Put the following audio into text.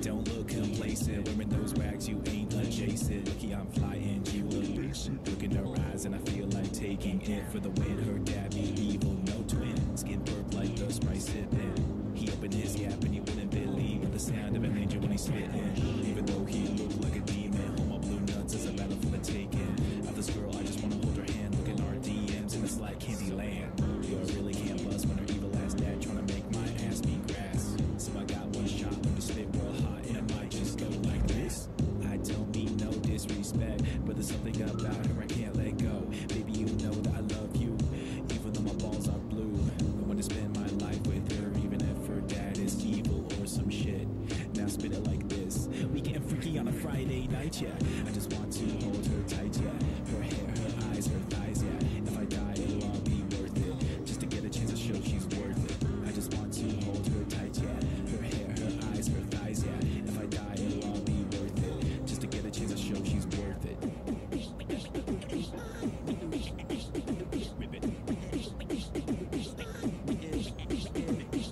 Don't look complacent. Wearing those rags, you ain't adjacent. I'm flying, you look basic. Look her eyes, and I feel like taking it for the win. Her dad be evil, no twin. Skin burp like the sprite sipping. He opened his gap, and you wouldn't believe the sound of an angel when he's spitting. Even though he looked like a demon, homo blue nuts is a battle for the taking. Of this girl, I just wanna hold her hand. Look in our DMs, and it's like Candyland. Yo, I really can't bust when her evil ass dad tryna make my ass be grass. So I got one shot, let me spit real hot, and I might just go like this. I don't mean no disrespect, but there's something about her I can't let go. Baby, you know that I love you, even though my balls are blue. I wanna spend my life with her, even if her dad is evil or some shit. Now spit it like this. We getting freaky on a Friday night, yeah. I just want to hold her tight, yeah.